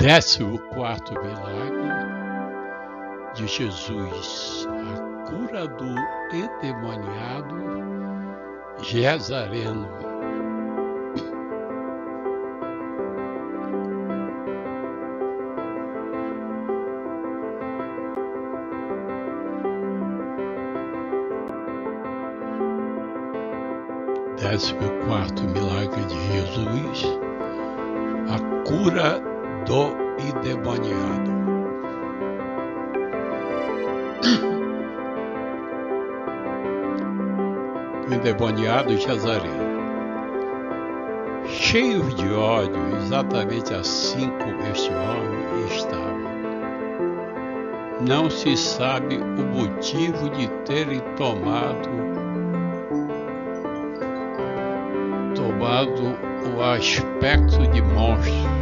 Décimo quarto milagre de Jesus, a cura do endemoniado Gezareno. Décimo quarto milagre de Jesus, a cura do endemoniado. O endemoniado Jazareno. Cheio de ódio, exatamente assim como este homem estava. Não se sabe o motivo de terem tomado tomado o aspecto de monstro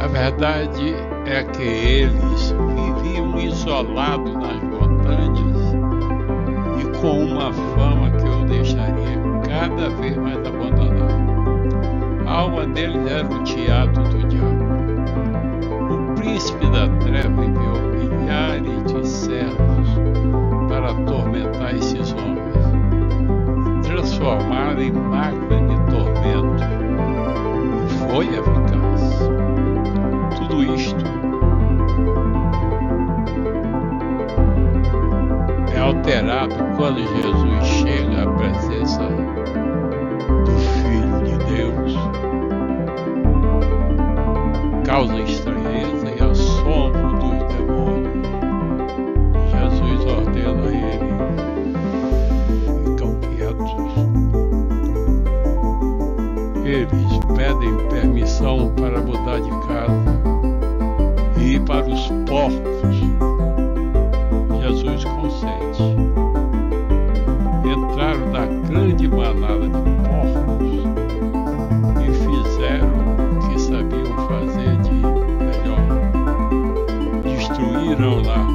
A verdade é que eles viviam isolados nas montanhas e com uma fama que eu deixaria cada vez mais abandonada. A alma deles era o teatro do diabo. O príncipe da treva enviou milhares de servos para atormentar esses homens, transformar em máquina de tormento. E foi eficaz. Alterado quando Jesus chega à presença do Filho de Deus. Causa estranheza e assombro dos demônios. Jesus ordena a ele: ficam quietos. Eles pedem permissão para manada de porcos e fizeram o que sabiam fazer de melhor. Destruíram lá